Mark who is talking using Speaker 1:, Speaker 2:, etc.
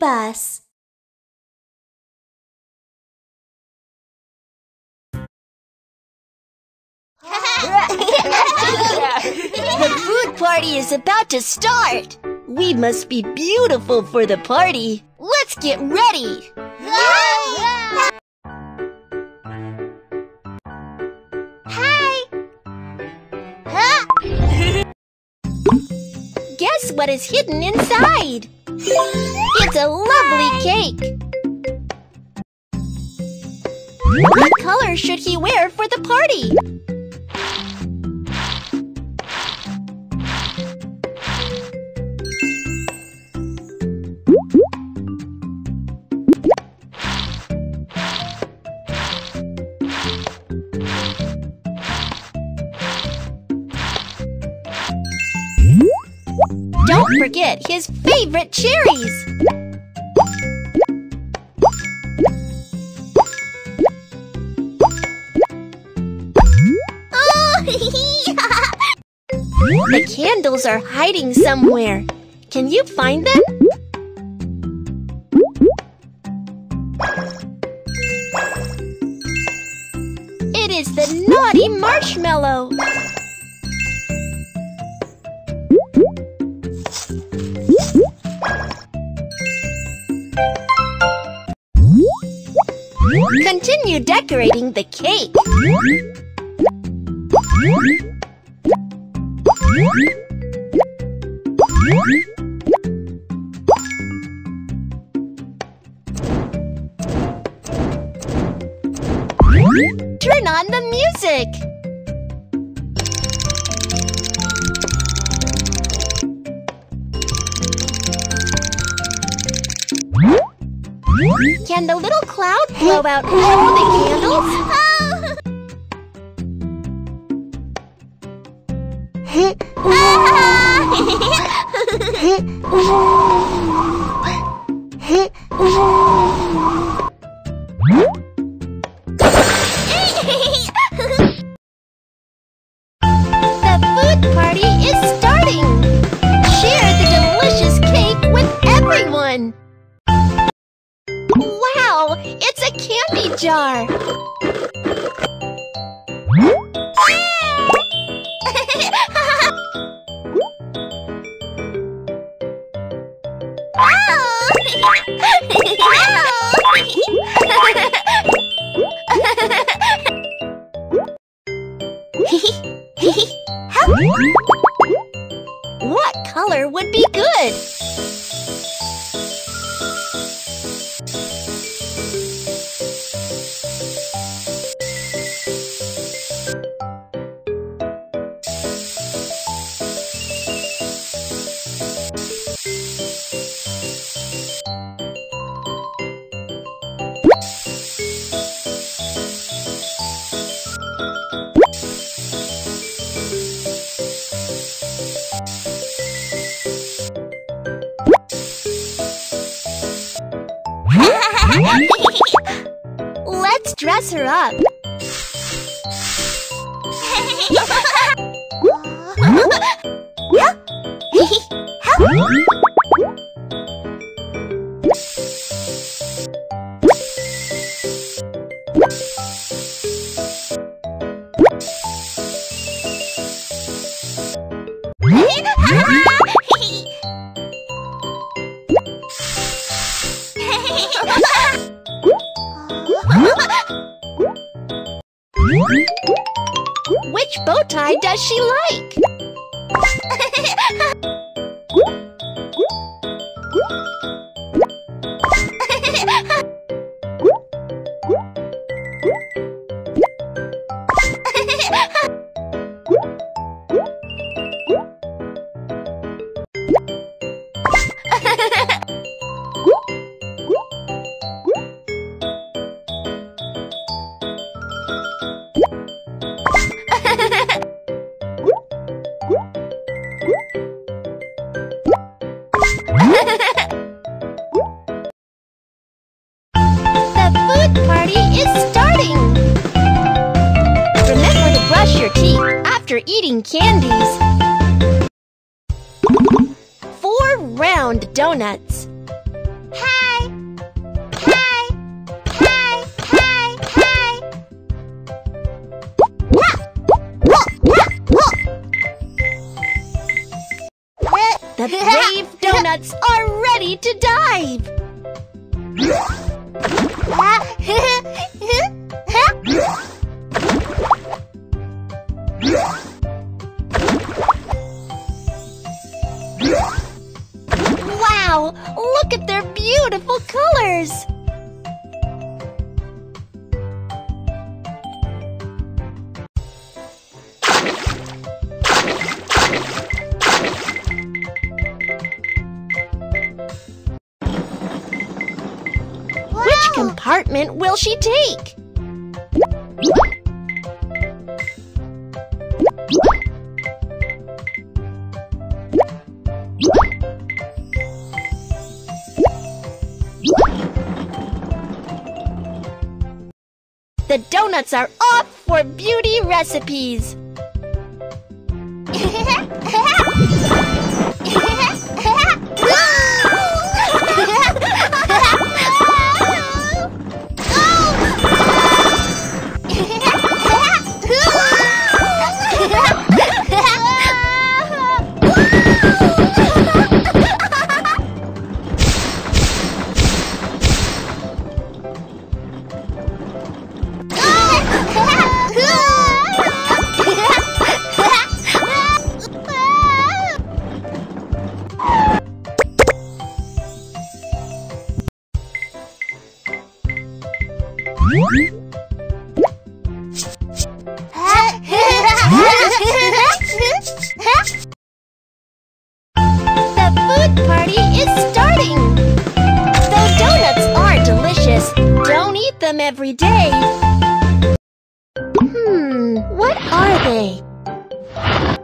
Speaker 1: bus.
Speaker 2: The food party is about to start. We must be beautiful for the party. Let's get ready.
Speaker 1: Hi!
Speaker 2: Guess what is hidden inside? It's a lovely cake. What color should he wear for the party? Don't forget his favorite cherries. The candles are hiding somewhere. Can you find them? It is the naughty marshmallow. Continue decorating the cake. Turn on the music. Can the little cloud blow out all the candles? Everyone! Wow! It's a candy jar! what color would be good? Dress her up. Which bow tie does she like? party is starting! Remember to brush your teeth after eating candies. Four round donuts.
Speaker 1: Hi! Hi! Hi! Hi! Hi!
Speaker 2: The brave donuts are ready to dive! Wow! Look at their beautiful colors! Which compartment will she take? The donuts are off for beauty recipes. every day. Hmm, what are they?